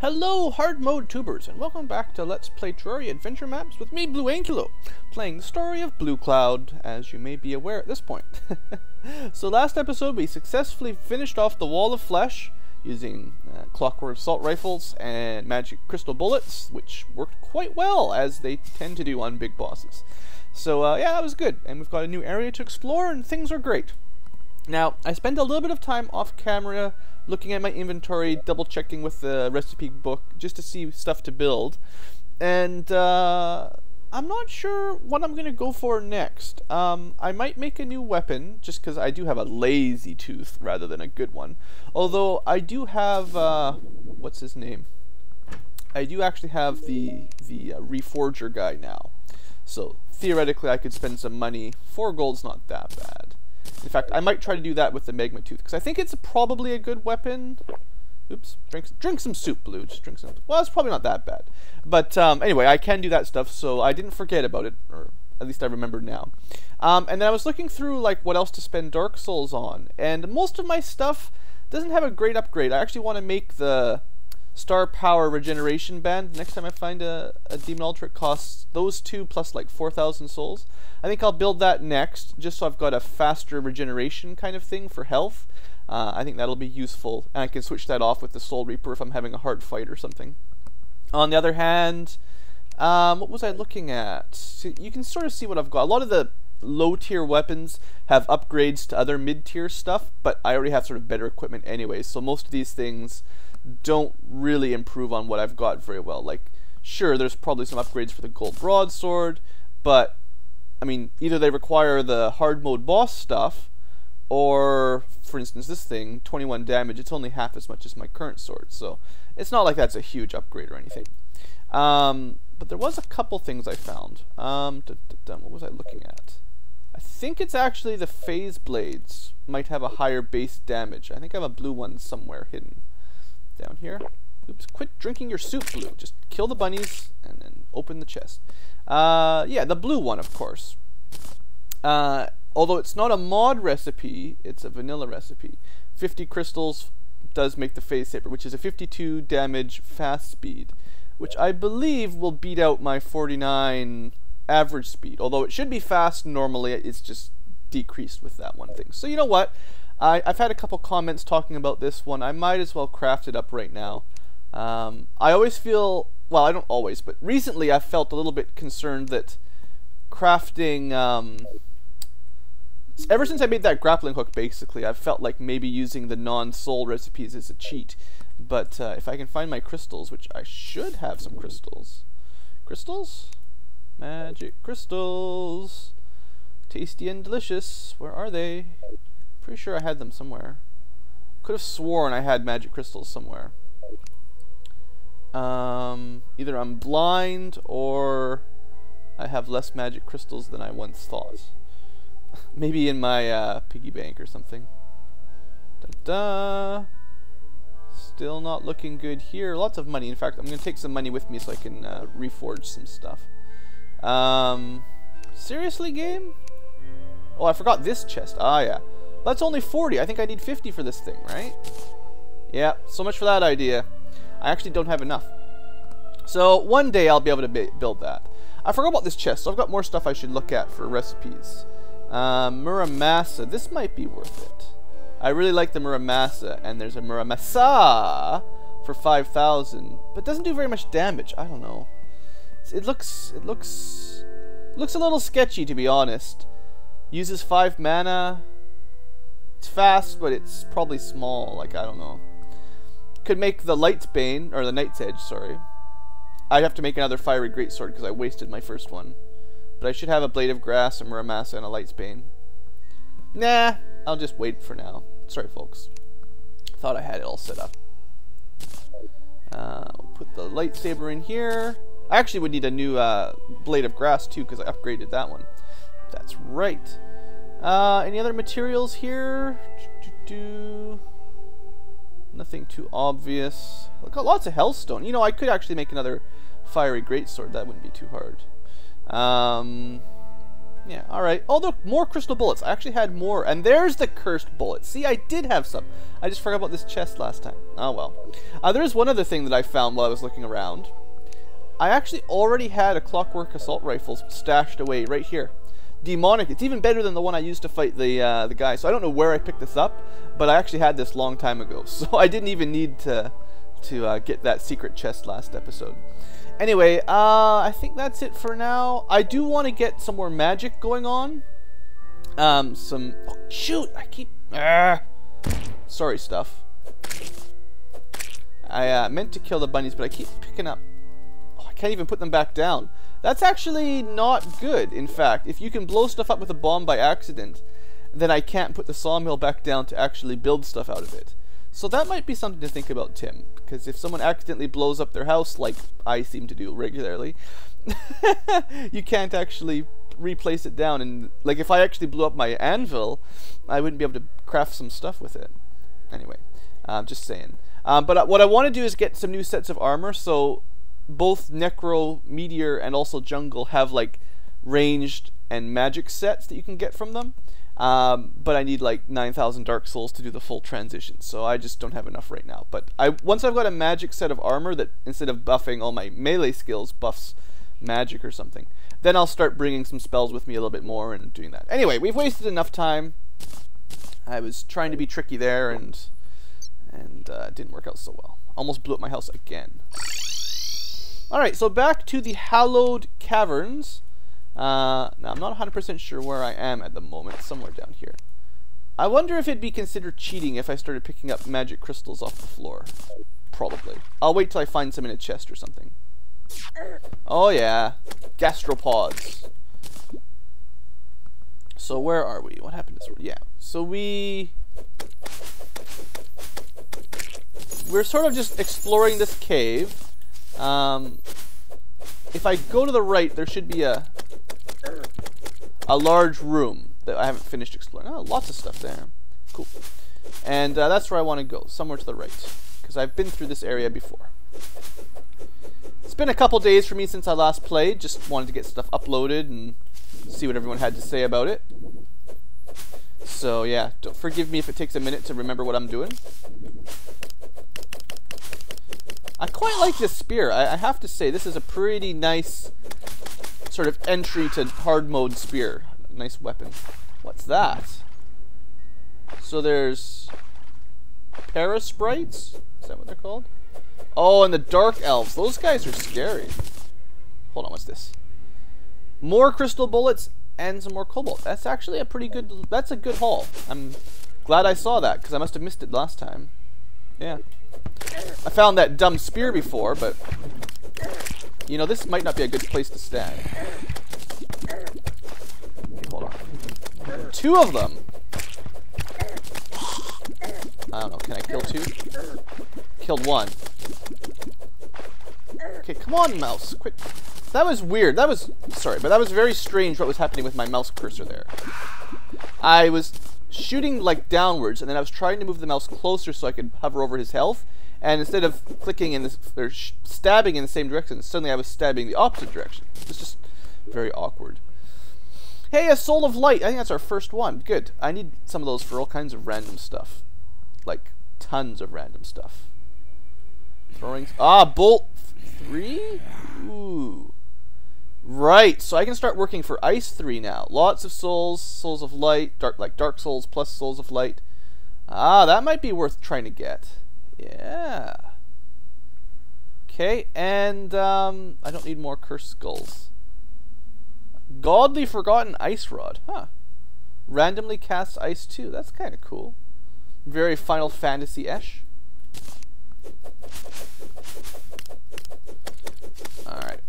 Hello, hard mode tubers, and welcome back to Let's Play Terraria Adventure Maps with me, Blue Ankylo, playing the story of Blue Cloud, as you may be aware at this point. so last episode we successfully finished off the Wall of Flesh using uh, clockwork assault rifles and magic crystal bullets, which worked quite well, as they tend to do on big bosses. So uh, yeah, that was good, and we've got a new area to explore, and things are great. Now, I spend a little bit of time off camera looking at my inventory, double checking with the recipe book just to see stuff to build. And uh, I'm not sure what I'm going to go for next. Um, I might make a new weapon just because I do have a lazy tooth rather than a good one. Although I do have, uh, what's his name? I do actually have the, the uh, Reforger guy now. So theoretically I could spend some money. Four gold's not that bad. In fact, I might try to do that with the Magma Tooth, because I think it's probably a good weapon. Oops, drink, drink some soup, Blue. Just drink some. Well, it's probably not that bad. But um, anyway, I can do that stuff, so I didn't forget about it, or at least I remember now. Um, and then I was looking through like what else to spend Dark Souls on, and most of my stuff doesn't have a great upgrade. I actually want to make the Star Power Regeneration Band. Next time I find a, a Demon Altar, it costs those two plus like 4,000 souls. I think I'll build that next, just so I've got a faster regeneration kind of thing for health. Uh, I think that'll be useful, and I can switch that off with the Soul Reaper if I'm having a hard fight or something. On the other hand, um, what was I looking at? So you can sort of see what I've got. A lot of the low tier weapons have upgrades to other mid tier stuff, but I already have sort of better equipment anyway, so most of these things don't really improve on what I've got very well. Like, sure, there's probably some upgrades for the gold broadsword, but I mean, either they require the hard mode boss stuff, or for instance, this thing, 21 damage, it's only half as much as my current sword, so it's not like that's a huge upgrade or anything. Um, but there was a couple things I found. Um, what was I looking at? I think it's actually the phase blades might have a higher base damage. I think I have a blue one somewhere hidden down here. Oops, quit drinking your soup, Blue. Just kill the bunnies and then open the chest. Uh, yeah, the blue one, of course. Uh, although it's not a mod recipe, it's a vanilla recipe. 50 crystals does make the phase saber, which is a 52 damage fast speed, which I believe will beat out my 49 average speed. Although it should be fast normally, it's just decreased with that one thing. So you know what? I, have had a couple comments talking about this one. I might as well craft it up right now. Um, I always feel, well, I don't always, but recently I've felt a little bit concerned that crafting, um, ever since I made that grappling hook, basically, I've felt like maybe using the non-soul recipes is a cheat. But uh, if I can find my crystals, which I should have some crystals. Crystals? Magic crystals. Tasty and delicious. Where are they? Pretty sure I had them somewhere. Could have sworn I had magic crystals somewhere. Um, either I'm blind or I have less magic crystals than I once thought. Maybe in my uh, piggy bank or something. Da da. Still not looking good here. Lots of money. In fact, I'm going to take some money with me so I can uh, reforge some stuff. Um, seriously, game? Oh, I forgot this chest. Ah, yeah. That's only 40. I think I need 50 for this thing, right? Yeah, so much for that idea. I actually don't have enough. So one day I'll be able to build that. I forgot about this chest, so I've got more stuff I should look at for recipes. Um, Muramasa. This might be worth it. I really like the Muramasa, and there's a Muramasa for 5,000, but doesn't do very much damage. I don't know. It looks, it looks, looks a little sketchy to be honest. Uses 5 mana. It's fast, but it's probably small. Like, I don't know. Could make the Light's Bane, or the Knight's Edge, sorry. I'd have to make another Fiery Greatsword because I wasted my first one. But I should have a Blade of Grass, a Muramasa, and a Light's Bane. Nah, I'll just wait for now. Sorry, folks. Thought I had it all set up. Uh, put the lightsaber in here. I actually would need a new uh, Blade of Grass, too, because I upgraded that one. That's right. Uh, any other materials here? Nothing too obvious. Look, got lots of hellstone. You know, I could actually make another fiery greatsword. That wouldn't be too hard. Um, Yeah, alright. Oh, look, more crystal bullets. I actually had more. And there's the cursed bullet. See, I did have some. I just forgot about this chest last time. Oh, well. Uh, there is one other thing that I found while I was looking around. I actually already had a clockwork assault rifle stashed away right here. Demonic. It's even better than the one I used to fight the uh, the guy. So I don't know where I picked this up, but I actually had this long time ago. So I didn't even need to to uh, get that secret chest last episode. Anyway, uh, I think that's it for now. I do want to get some more magic going on. Um, some... Oh, shoot! I keep... Ah, sorry, stuff. I uh, meant to kill the bunnies, but I keep picking up... Oh, I can't even put them back down. That's actually not good, in fact. If you can blow stuff up with a bomb by accident, then I can't put the sawmill back down to actually build stuff out of it. So that might be something to think about, Tim, because if someone accidentally blows up their house, like I seem to do regularly, you can't actually replace it down. And like if I actually blew up my anvil, I wouldn't be able to craft some stuff with it. Anyway, I'm just saying. Um, but uh, what I want to do is get some new sets of armor. So both Necro, Meteor, and also Jungle have like ranged and magic sets that you can get from them. Um, but I need like 9,000 Dark Souls to do the full transition, so I just don't have enough right now. But I once I've got a magic set of armor that instead of buffing all my melee skills, buffs magic or something, then I'll start bringing some spells with me a little bit more and doing that. Anyway, we've wasted enough time. I was trying to be tricky there and and uh, didn't work out so well. Almost blew up my house again. Alright, so back to the Hallowed Caverns. Uh, now, I'm not 100% sure where I am at the moment. Somewhere down here. I wonder if it'd be considered cheating if I started picking up magic crystals off the floor. Probably. I'll wait till I find some in a chest or something. Oh yeah. Gastropods. So where are we? What happened to this? Yeah. So we... We're sort of just exploring this cave. Um, if I go to the right, there should be a a large room that I haven't finished exploring. Oh, lots of stuff there. Cool. And uh, that's where I want to go, somewhere to the right, because I've been through this area before. It's been a couple days for me since I last played. Just wanted to get stuff uploaded and see what everyone had to say about it. So yeah, don't forgive me if it takes a minute to remember what I'm doing. I quite like this spear. I, I have to say, this is a pretty nice sort of entry to hard mode spear. Nice weapon. What's that? So there's parasprites? Is that what they're called? Oh, and the dark elves. Those guys are scary. Hold on, what's this? More crystal bullets and some more cobalt. That's actually a pretty good, that's a good haul. I'm glad I saw that, because I must have missed it last time. Yeah. I found that dumb spear before, but you know, this might not be a good place to stand. hold on. Two of them! I don't know, can I kill two? Killed one. Okay, come on, mouse. Quit. That was weird. That was... Sorry, but that was very strange what was happening with my mouse cursor there. I was shooting, like, downwards, and then I was trying to move the mouse closer so I could hover over his health, and instead of clicking in this, or stabbing in the same direction, suddenly I was stabbing the opposite direction. It's just very awkward. Hey, a soul of light. I think that's our first one. Good. I need some of those for all kinds of random stuff, like tons of random stuff. Throwing. Ah, bolt three. Ooh. Right, so I can start working for Ice 3 now. Lots of souls, souls of light, dark like Dark Souls plus souls of light. Ah, that might be worth trying to get. Yeah. Okay, and um, I don't need more cursed skulls. Godly Forgotten Ice Rod. Huh. Randomly casts ice too. That's kind of cool. Very Final Fantasy-ish. Alright.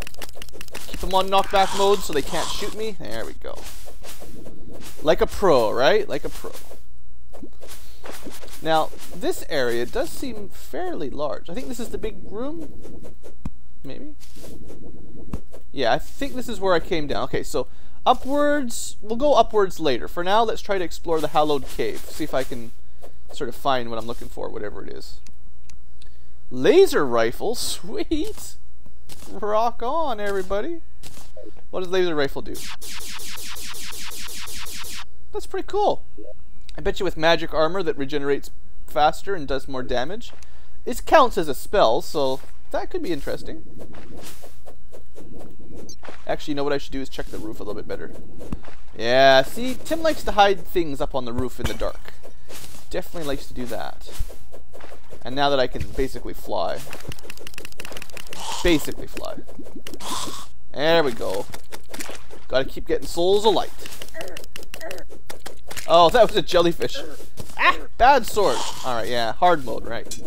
Keep them on knockback mode so they can't shoot me. There we go. Like a pro, right? Like a pro. Now, this area does seem fairly large. I think this is the big room? Maybe? Yeah, I think this is where I came down. Okay, so upwards, we'll go upwards later. For now, let's try to explore the Hallowed Cave. See if I can sort of find what I'm looking for, whatever it is. Laser rifle? Sweet! Rock on, everybody. What does laser rifle do? That's pretty cool. I bet you with magic armor that regenerates faster and does more damage. It counts as a spell, so that could be interesting. Actually, you know what I should do is check the roof a little bit better. Yeah, see, Tim likes to hide things up on the roof in the dark. Definitely likes to do that. And now that I can basically fly. Basically fly. There we go. Gotta keep getting souls of light. Oh, that was a jellyfish. Ah, bad sword. Alright, yeah, hard mode, right.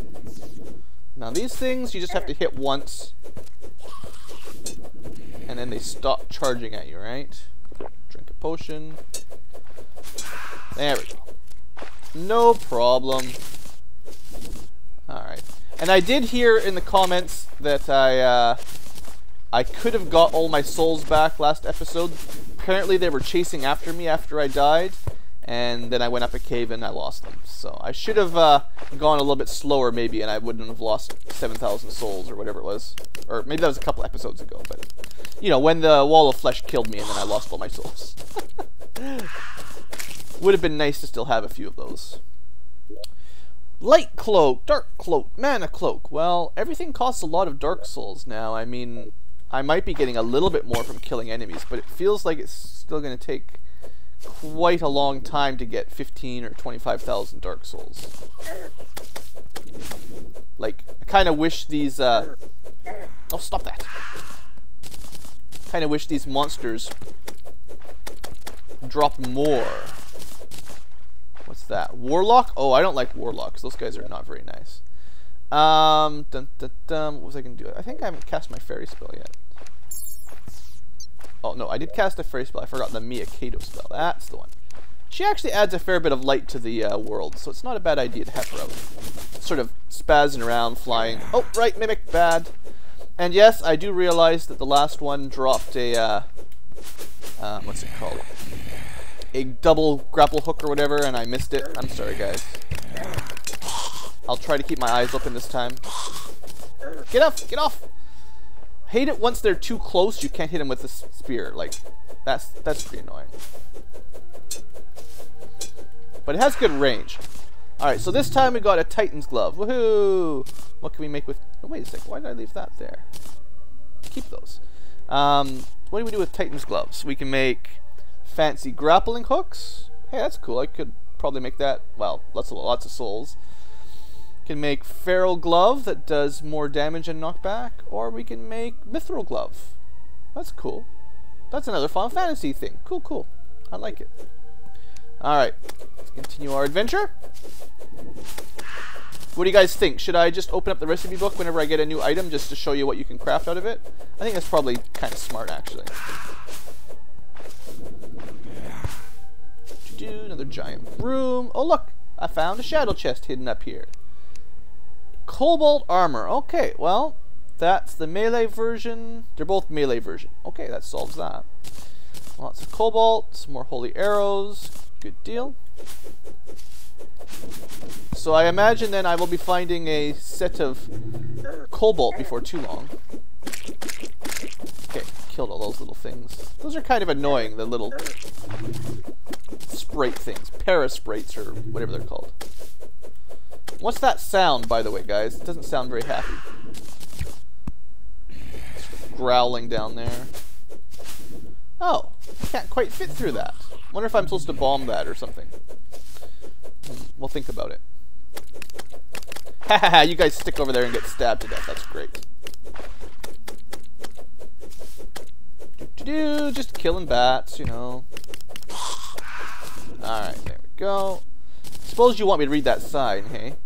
Now these things, you just have to hit once. And then they stop charging at you, right? Drink a potion. There we go. No problem. Alright. And I did hear in the comments that I, uh, I could have got all my souls back last episode. Apparently they were chasing after me after I died, and then I went up a cave and I lost them. So I should have uh, gone a little bit slower maybe, and I wouldn't have lost 7,000 souls or whatever it was. Or maybe that was a couple episodes ago, but, you know, when the wall of flesh killed me and then I lost all my souls. Would have been nice to still have a few of those. Light cloak, dark cloak, mana cloak. Well, everything costs a lot of dark souls now. I mean, I might be getting a little bit more from killing enemies, but it feels like it's still going to take quite a long time to get 15 or 25,000 dark souls. Like, I kind of wish these, uh... Oh, stop that. kind of wish these monsters drop more What's that? Warlock? Oh, I don't like Warlocks. Those guys are not very nice. Um, dun, dun, dun, what was I going to do? I think I haven't cast my fairy spell yet. Oh, no, I did cast a fairy spell. I forgot the Miakoda spell. That's the one. She actually adds a fair bit of light to the uh, world, so it's not a bad idea to have her out. Sort of spazzing around, flying. Oh, right, Mimic, bad. And yes, I do realize that the last one dropped a, uh, uh, what's it called? a double grapple hook or whatever, and I missed it. I'm sorry, guys. I'll try to keep my eyes open this time. Get off! Get off! Hate it once they're too close, you can't hit them with the spear. Like, that's, that's pretty annoying. But it has good range. Alright, so this time we got a Titan's Glove. Woohoo! What can we make with... Oh, wait a sec. Why did I leave that there? Keep those. Um, what do we do with Titan's Gloves? We can make fancy grappling hooks. Hey, that's cool. I could probably make that. Well, lots of lots of souls. Can make feral glove that does more damage and knockback, or we can make mithril glove. That's cool. That's another Final Fantasy thing. Cool, cool. I like it. All right, let's continue our adventure. What do you guys think? Should I just open up the recipe book whenever I get a new item just to show you what you can craft out of it? I think that's probably kind of smart, actually. Another giant room. Oh, look! I found a shadow chest hidden up here. Cobalt armor. Okay, well, that's the melee version. They're both melee version. Okay, that solves that. Lots of cobalt, some more holy arrows. Good deal. So I imagine then I will be finding a set of cobalt before too long. Okay, killed all those little things. Those are kind of annoying, the little sprite things. Parasprites, or whatever they're called. What's that sound, by the way, guys? It doesn't sound very happy. growling down there. Oh, I can't quite fit through that. Wonder if I'm supposed to bomb that or something. Hmm, we'll think about it. Ha you guys stick over there and get stabbed to death. That's great. Just killing bats, you know. Alright, there we go. Suppose you want me to read that sign, hey?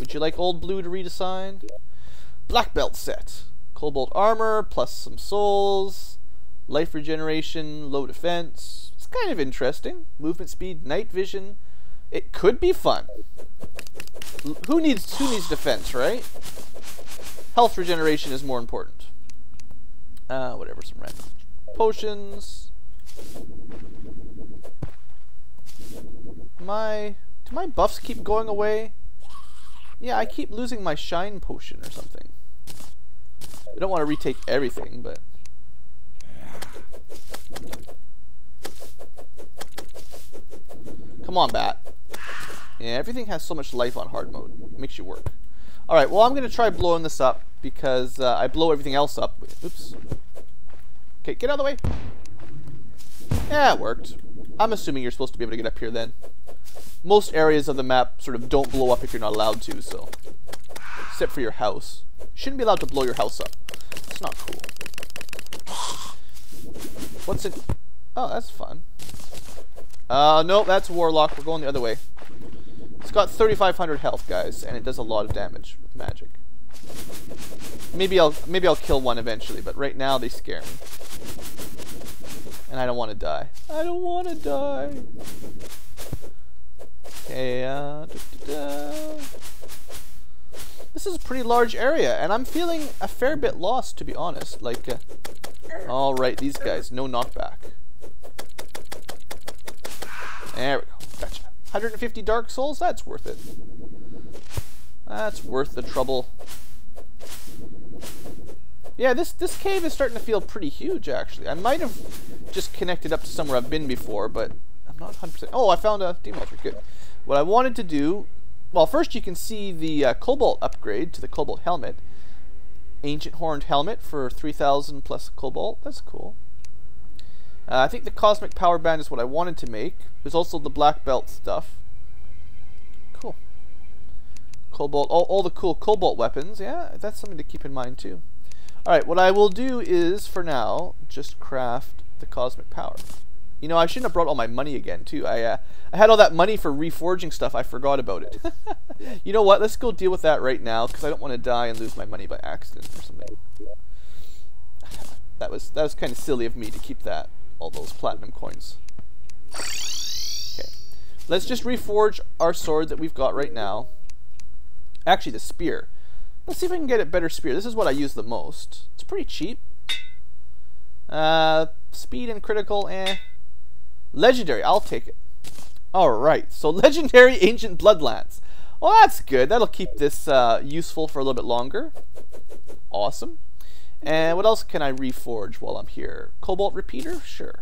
Would you like old blue to read a sign? Black belt set. Cobalt armor, plus some souls. Life regeneration, low defense. It's kind of interesting. Movement speed, night vision. It could be fun. L who needs who needs defense, right? Health regeneration is more important. Uh, whatever, some random potions. My... Do my buffs keep going away? Yeah, I keep losing my shine potion or something. I don't want to retake everything, but... Come on, bat. Yeah, everything has so much life on hard mode. It makes you work. Alright, well, I'm going to try blowing this up because uh, I blow everything else up. Oops. Okay, get out of the way. Yeah, it worked. I'm assuming you're supposed to be able to get up here then. Most areas of the map sort of don't blow up if you're not allowed to, so. Except for your house. Shouldn't be allowed to blow your house up. It's not cool. What's it? Oh, that's fun. Uh, no, that's Warlock. We're going the other way. It's got 3,500 health, guys, and it does a lot of damage with magic. Maybe I'll maybe I'll kill one eventually, but right now they scare me. And I don't want to die. I don't want to die. Okay, uh, da, da, da. This is a pretty large area, and I'm feeling a fair bit lost, to be honest. Like, uh, all right, these guys, no knockback. There we go. Gotcha. 150 Dark Souls? That's worth it. That's worth the trouble. Yeah, this, this cave is starting to feel pretty huge, actually. I might have just connected up to somewhere I've been before, but I'm not 100%. Oh, I found a demon. Good. What I wanted to do... Well, first you can see the uh, Cobalt upgrade to the Cobalt helmet. Ancient Horned Helmet for 3,000 plus Cobalt. That's cool. Uh, I think the Cosmic Power Band is what I wanted to make. There's also the Black Belt stuff. Cool. Cobalt, all, all the cool Cobalt weapons. Yeah, that's something to keep in mind too. Alright, what I will do is, for now, just craft the cosmic power. You know, I shouldn't have brought all my money again, too. I, uh, I had all that money for reforging stuff. I forgot about it. you know what? Let's go deal with that right now, because I don't want to die and lose my money by accident or something. That was, that was kind of silly of me to keep that, all those platinum coins. Okay. Let's just reforge our sword that we've got right now. Actually, the spear. Let's see if I can get a better spear. This is what I use the most. It's pretty cheap. Uh, speed and critical, eh. Legendary, I'll take it. Alright, so legendary ancient bloodlance. Well, that's good. That'll keep this uh, useful for a little bit longer. Awesome. And what else can I reforge while I'm here? Cobalt repeater? Sure.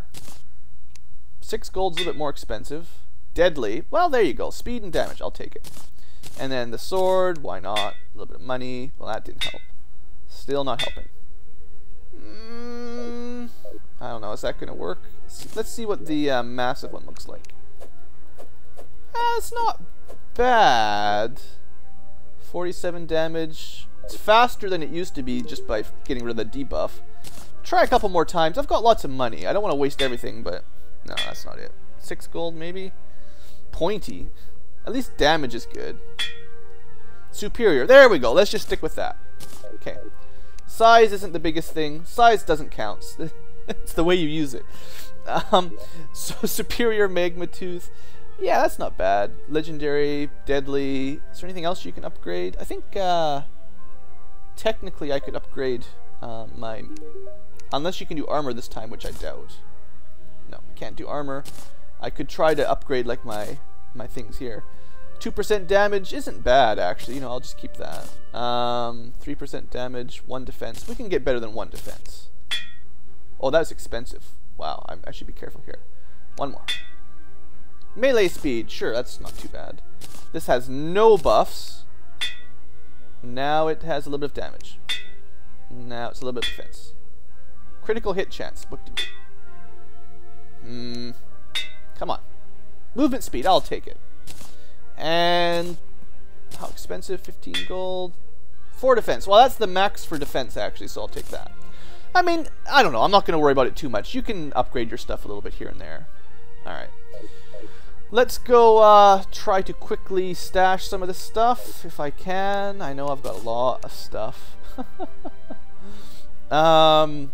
Six gold's a little bit more expensive. Deadly. Well, there you go. Speed and damage. I'll take it. And then the sword, why not? A little bit of money. Well, that didn't help. Still not helping. Mm, I don't know. Is that going to work? Let's see what the uh, massive one looks like. Uh, it's not bad. 47 damage. It's faster than it used to be just by getting rid of the debuff. Try a couple more times. I've got lots of money. I don't want to waste everything, but no, that's not it. Six gold, maybe? Pointy. At least damage is good. Superior. There we go. Let's just stick with that. Okay. Size isn't the biggest thing. Size doesn't count. it's the way you use it. Um, so superior magma tooth. Yeah, that's not bad. Legendary, deadly. Is there anything else you can upgrade? I think uh, technically I could upgrade uh, my... Unless you can do armor this time, which I doubt. No, can't do armor. I could try to upgrade like my my things here. 2% damage isn't bad, actually. You know, I'll just keep that. 3% um, damage, 1 defense. We can get better than 1 defense. Oh, that's expensive. Wow, I'm, I should be careful here. One more. Melee speed. Sure, that's not too bad. This has no buffs. Now it has a little bit of damage. Now it's a little bit of defense. Critical hit chance. What do Hmm. Come on. Movement speed, I'll take it. And how expensive? 15 gold. 4 defense. Well, that's the max for defense, actually, so I'll take that. I mean, I don't know. I'm not going to worry about it too much. You can upgrade your stuff a little bit here and there. Alright. Let's go uh, try to quickly stash some of this stuff, if I can. I know I've got a lot of stuff. um,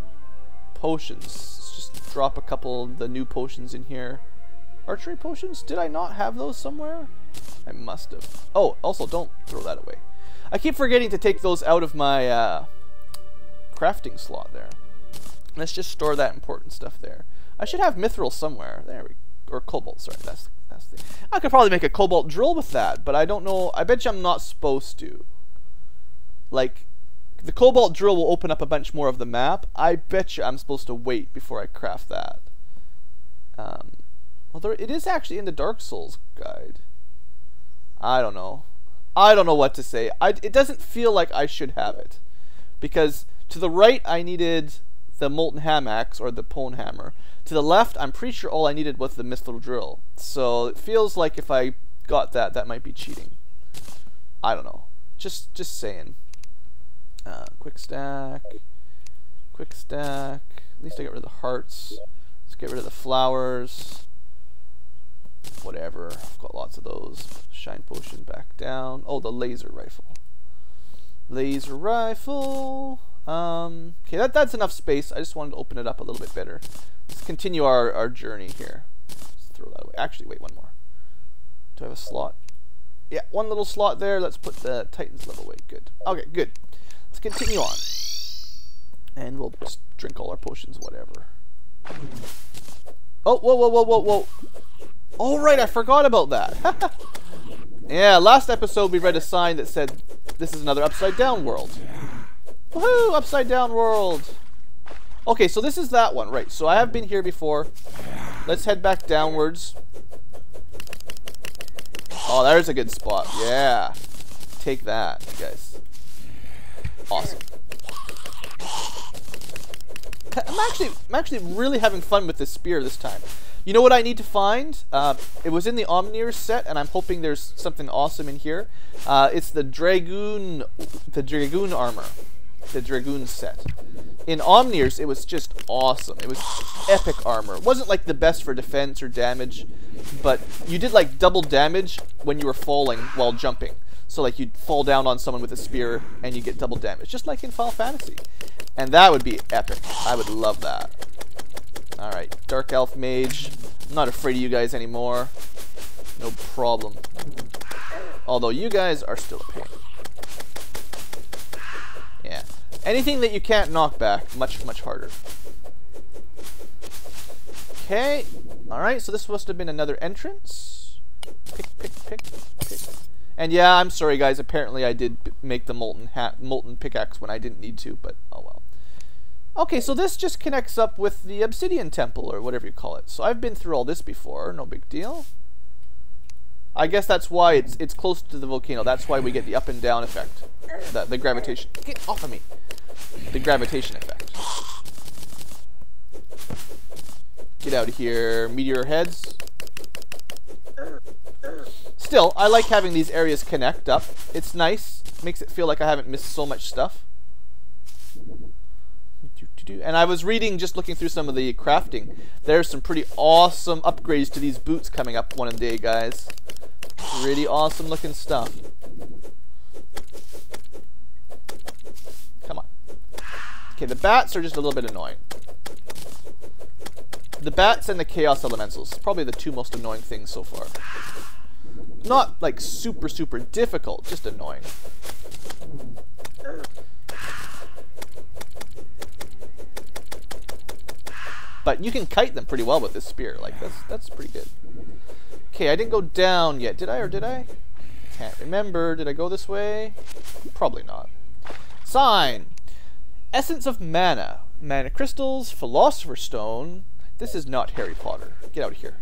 potions. Let's just drop a couple of the new potions in here. Archery potions? Did I not have those somewhere? I must have. Oh, also, don't throw that away. I keep forgetting to take those out of my uh, crafting slot there. Let's just store that important stuff there. I should have mithril somewhere. There we Or cobalt, sorry. That's, that's the... I could probably make a cobalt drill with that, but I don't know. I bet you I'm not supposed to. Like, the cobalt drill will open up a bunch more of the map. I bet you I'm supposed to wait before I craft that. Um, Although it is actually in the Dark Souls guide. I don't know. I don't know what to say. I, it doesn't feel like I should have it. Because to the right, I needed the Molten Hamaxe, or the Pwnhammer. To the left, I'm pretty sure all I needed was the Mithril Drill. So it feels like if I got that, that might be cheating. I don't know. Just, just saying. Uh, quick stack. Quick stack. At least I get rid of the hearts. Let's get rid of the flowers. Whatever. I've got lots of those. Shine potion back down. Oh, the laser rifle. Laser rifle. Um, okay, that, that's enough space. I just wanted to open it up a little bit better. Let's continue our, our journey here. Let's throw that away. Actually, wait, one more. Do I have a slot? Yeah, one little slot there. Let's put the Titan's level away. Good. Okay, good. Let's continue on. And we'll just drink all our potions, whatever. Oh, whoa, whoa, whoa, whoa, whoa. All right, I forgot about that. yeah, last episode we read a sign that said this is another upside down world. Woohoo, upside down world. Okay, so this is that one, right. So I have been here before. Let's head back downwards. Oh, there's a good spot. Yeah. Take that, guys. Awesome. I'm actually, I'm actually really having fun with this spear this time. You know what I need to find? Uh, it was in the Omnirs set, and I'm hoping there's something awesome in here. Uh, it's the Dragoon, the Dragoon armor, the Dragoon set. In Omnirs, it was just awesome. It was epic armor. It wasn't like the best for defense or damage, but you did like double damage when you were falling while jumping. So like you'd fall down on someone with a spear and you get double damage, just like in Final Fantasy. And that would be epic. I would love that. Alright, Dark Elf Mage. I'm not afraid of you guys anymore. No problem. Although you guys are still a pain. Yeah. Anything that you can't knock back, much, much harder. Okay. Alright, so this must have been another entrance. Pick, pick, pick, pick. And yeah, I'm sorry guys, apparently I did make the molten hat molten pickaxe when I didn't need to, but oh well. Okay, so this just connects up with the obsidian temple, or whatever you call it. So I've been through all this before, no big deal. I guess that's why it's it's close to the volcano. That's why we get the up and down effect. The, the gravitation. Get off of me. The gravitation effect. Get out of here, meteor heads. Still, I like having these areas connect up. It's nice. Makes it feel like I haven't missed so much stuff. And I was reading, just looking through some of the crafting. There's some pretty awesome upgrades to these boots coming up one day, guys. Pretty awesome looking stuff. Come on. Okay, the bats are just a little bit annoying. The bats and the chaos elementals. Probably the two most annoying things so far. Not like super, super difficult, just annoying. But you can kite them pretty well with this spear. Like, that's, that's pretty good. Okay, I didn't go down yet. Did I or did I? Can't remember. Did I go this way? Probably not. Sign. Essence of Mana. Mana Crystals. Philosopher's Stone. This is not Harry Potter. Get out of here.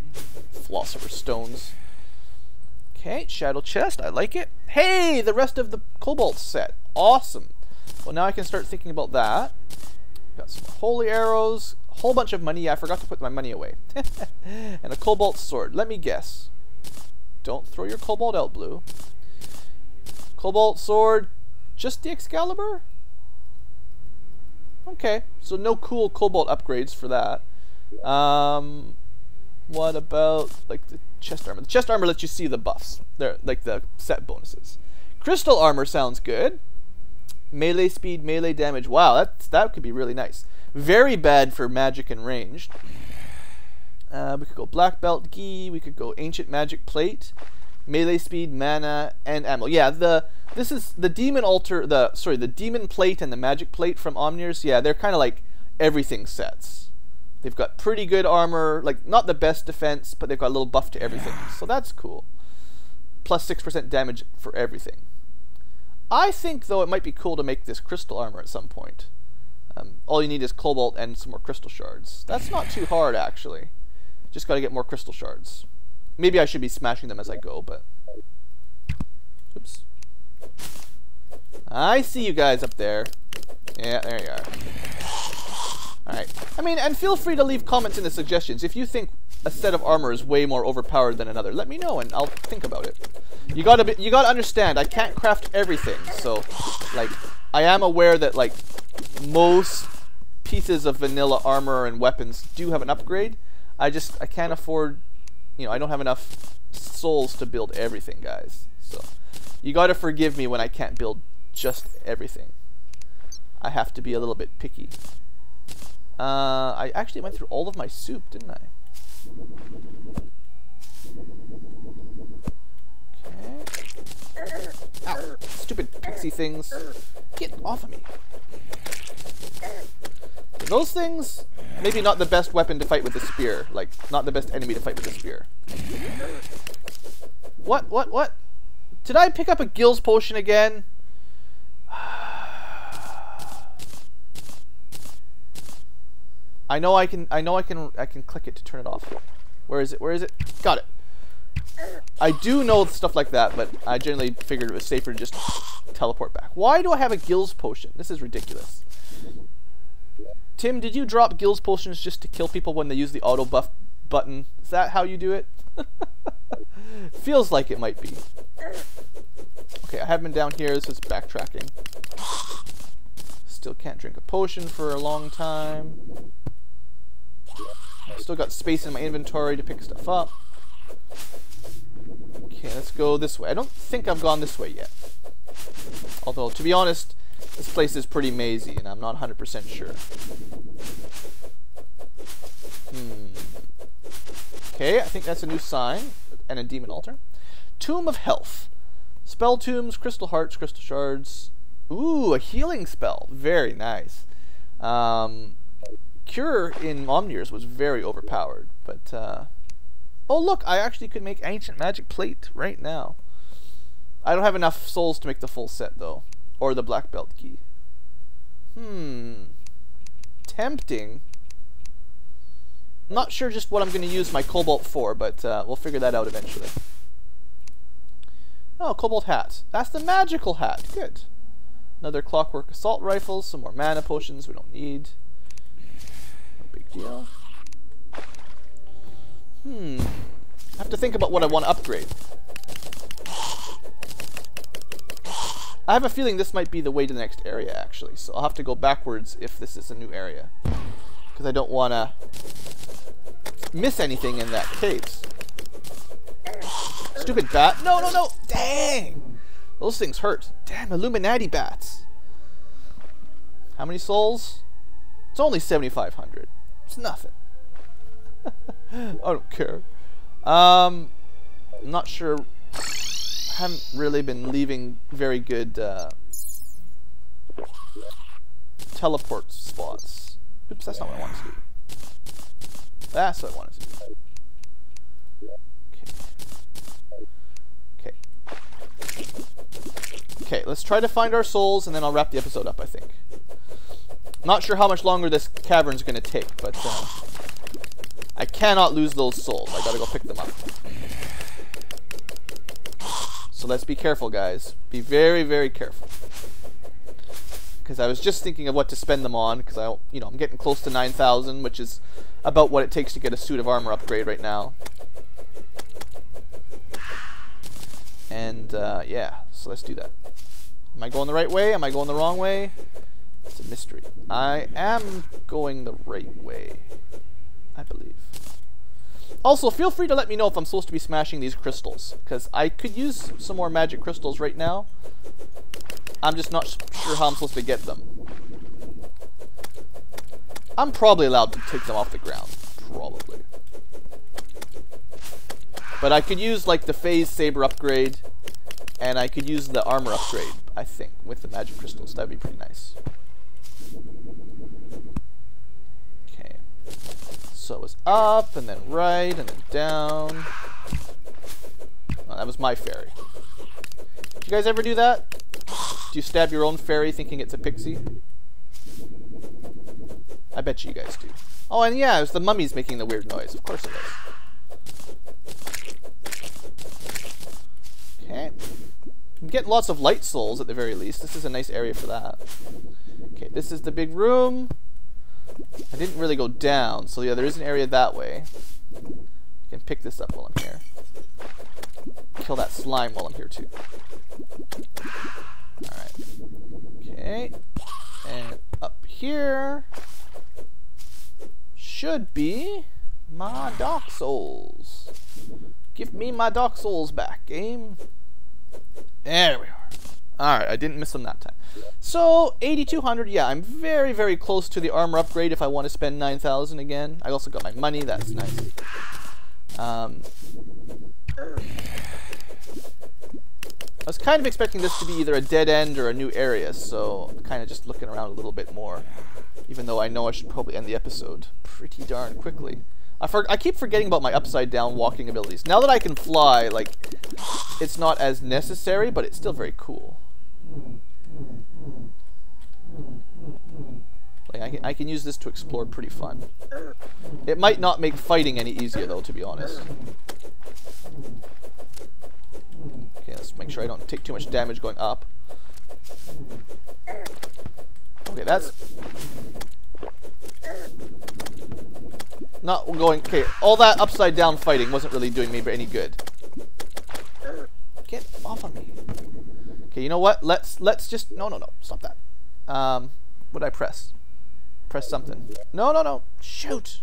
Philosopher's Stones. Okay, Shadow Chest. I like it. Hey, the rest of the Cobalt set. Awesome. Well, now I can start thinking about that. Got some Holy Arrows whole bunch of money. I forgot to put my money away. and a cobalt sword. Let me guess. Don't throw your cobalt out, Blue. Cobalt sword. Just the Excalibur? Okay, so no cool cobalt upgrades for that. Um, what about like the chest armor? The chest armor lets you see the buffs. They're like the set bonuses. Crystal armor sounds good. Melee speed, melee damage. Wow, that that could be really nice. Very bad for magic and ranged. Uh, we could go Black Belt Gi. We could go Ancient Magic Plate, melee speed, mana, and ammo. Yeah, the this is the Demon Altar. The sorry, the Demon Plate and the Magic Plate from Omnirs. Yeah, they're kind of like everything sets. They've got pretty good armor, like not the best defense, but they've got a little buff to everything. So that's cool. Plus Plus six percent damage for everything. I think though it might be cool to make this crystal armor at some point. Um, all you need is cobalt and some more crystal shards. That's not too hard, actually. Just gotta get more crystal shards. Maybe I should be smashing them as I go, but... Oops. I see you guys up there. Yeah, there you are. Alright. I mean, and feel free to leave comments in the suggestions. If you think a set of armor is way more overpowered than another, let me know and I'll think about it. You gotta be, you gotta understand, I can't craft everything, so, like, I am aware that, like, most pieces of vanilla armor and weapons do have an upgrade. I just, I can't afford, you know, I don't have enough souls to build everything, guys. So, you gotta forgive me when I can't build just everything. I have to be a little bit picky. Uh, I actually went through all of my soup, didn't I? Okay. Ow. Stupid pixie things. Get off of me. Those things, maybe not the best weapon to fight with the spear. Like, not the best enemy to fight with the spear. What? What? What? Did I pick up a gills potion again? I know I can. I know I can. I can click it to turn it off. Where is it? Where is it? Got it. I do know stuff like that, but I generally figured it was safer to just teleport back. Why do I have a gills potion? This is ridiculous. Tim, did you drop gills potions just to kill people when they use the auto buff button? Is that how you do it? Feels like it might be. Okay, I have been down here. This is backtracking. Still can't drink a potion for a long time. I've still got space in my inventory to pick stuff up. Okay, let's go this way. I don't think I've gone this way yet. Although, to be honest, this place is pretty mazy, and I'm not 100% sure. Hmm. Okay, I think that's a new sign, and a demon altar. Tomb of Health. Spell tombs, crystal hearts, crystal shards. Ooh, a healing spell. Very nice. Um, Cure in Omnirs was very overpowered, but uh, oh look, I actually could make Ancient Magic Plate right now. I don't have enough souls to make the full set though, or the Black Belt Gi. Hmm, tempting. Not sure just what I'm going to use my Cobalt for, but uh, we'll figure that out eventually. Oh, Cobalt hat. That's the magical hat. Good. Another Clockwork Assault Rifle, some more mana potions we don't need deal. Hmm. I have to think about what I want to upgrade. I have a feeling this might be the way to the next area, actually. So I'll have to go backwards if this is a new area. Because I don't want to miss anything in that case. Stupid bat. No, no, no. Dang. Those things hurt. Damn, Illuminant bats. How many souls? It's only 7,500. It's nothing. I don't care. Um, I'm not sure. I haven't really been leaving very good uh, teleport spots. Oops, that's not what I wanted to do. That's what I wanted to do. Okay. Okay. Okay, let's try to find our souls, and then I'll wrap the episode up, I think. Not sure how much longer this cavern's to take, but uh, I cannot lose those souls. I gotta go pick them up. So let's be careful, guys. Be very, very careful. Because I was just thinking of what to spend them on, because I, you know, I'm getting close to 9,000, which is about what it takes to get a suit of armor upgrade right now. And, uh, yeah, so let's do that. Am I going the right way? Am I going the wrong way? It's a mystery. I am going the right way, I believe. Also, feel free to let me know if I'm supposed to be smashing these crystals, because I could use some more magic crystals right now. I'm just not sure how I'm supposed to get them. I'm probably allowed to take them off the ground. Probably. But I could use, like, the Phase Saber upgrade, and I could use the armor upgrade, I think, with the magic crystals. That'd be pretty nice. So it was up, and then right, and then down. Oh, that was my fairy. Did you guys ever do that? Do you stab your own fairy thinking it's a pixie? I bet you guys do. Oh, and yeah, it was the mummies making the weird noise. Of course it was. Okay. I'm getting lots of light souls at the very least. This is a nice area for that. Okay, this is the big room. I didn't really go down, so yeah, there is an area that way. I can pick this up while I'm here. Kill that slime while I'm here too. Alright. Okay. And up here should be my Dark Souls. Give me my Dark Souls back, game. There we are. Alright, I didn't miss them that time. So, 8200, yeah, I'm very, very close to the armor upgrade if I want to spend 9000 again. I also got my money, that's nice. Um, I was kind of expecting this to be either a dead end or a new area, so kind of just looking around a little bit more. Even though I know I should probably end the episode pretty darn quickly. I, for I keep forgetting about my upside down walking abilities. Now that I can fly, like, it's not as necessary, but it's still very cool. Like, I can, I can use this to explore pretty fun. It might not make fighting any easier, though, to be honest. Okay, let's make sure I don't take too much damage going up. Okay, that's... Not going... Okay, all that upside down fighting wasn't really doing me any good. Get off of me. Okay, you know what? Let's let's just... No, no, no. Stop that. Um, what did I press? Press something. No, no, no. Shoot.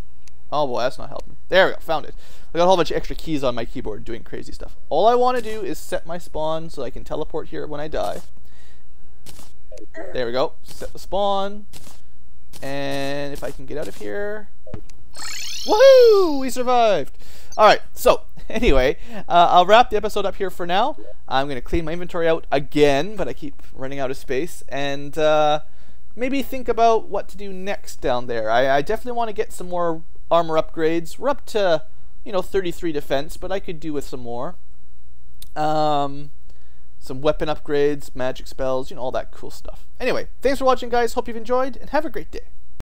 Oh boy, that's not helping. There we go, found it. I got a whole bunch of extra keys on my keyboard doing crazy stuff. All I want to do is set my spawn so I can teleport here when I die. There we go. Set the spawn. And if I can get out of here... Woohoo! We survived! Alright, so, anyway, uh, I'll wrap the episode up here for now. I'm going to clean my inventory out again, but I keep running out of space. And, uh, maybe think about what to do next down there. I, I definitely want to get some more armor upgrades. We're up to, you know, 33 defense, but I could do with some more. Um, some weapon upgrades, magic spells, you know, all that cool stuff. Anyway, thanks for watching, guys. Hope you've enjoyed, and have a great day.